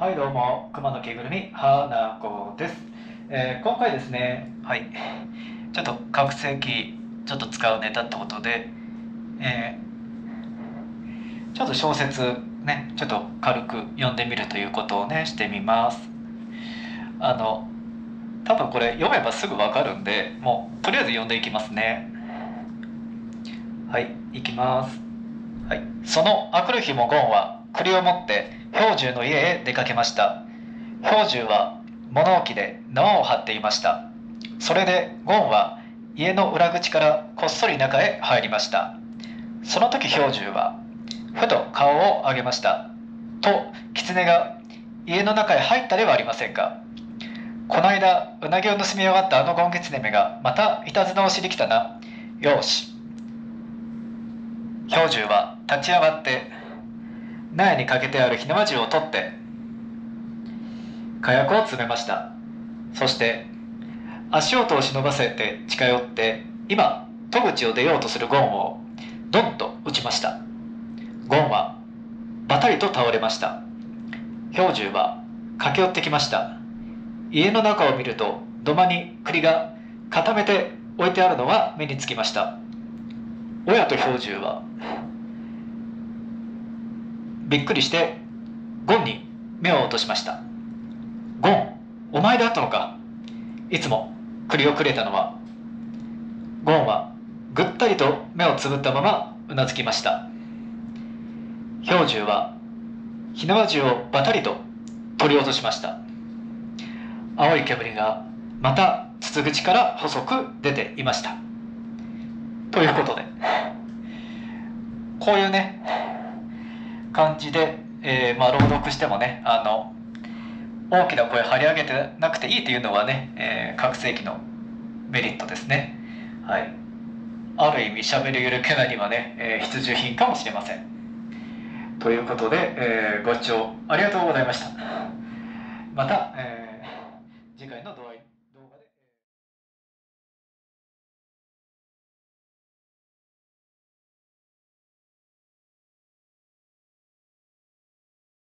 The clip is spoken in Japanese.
はいどうも熊の着ぐるみ花子です、えー今回ですねはい。ちょっと拡声器ちょっと使うネタってことで、えーちょっと小説ねちょっと軽く読んでみるということをねしてみます。あの多分これ読めばすぐ分かるんでもうとりあえず読んでいきますね。はい行きます。はい、そのあくる日もゴンは栗を持って氷柱の家へ出かけました。氷柱は物置で縄を張っていました。それでゴンは家の裏口からこっそり中へ入りました。その時氷柱はふと顔を上げました。と狐が家の中へ入ったではありませんか。この間うなぎを盗みやがったあのゴンギツネめがまたいたずらをしに来たな。よし。氷柱は立ち上がって納屋にかけてある火縄銃を取って火薬を詰めました。そして足音を忍ばせて近寄って今戸口を出ようとするゴンをドンと撃ちました。ゴンはバタリと倒れました。氷柱は駆け寄ってきました。家の中を見ると土間に栗が固めて置いてあるのが目につきました。親と氷柱はびっくりしてゴンに目を落としました。ゴンお前だったのか？いつも栗をくれたのは。ゴンはぐったりと目をつぶったままうなずきました。氷柱は火縄銃をバタリと取り落としました。青い煙がまた筒口から細く出ていました。ということでこういうね感じで、えーまあ、朗読してもねあの大きな声張り上げてなくていいというのはね、えー、覚醒器のメリットですね。はい。ある意味しゃべるゆるキャラにはね、えー必需品かもしれません。ということで、えーご視聴ありがとうございました。また、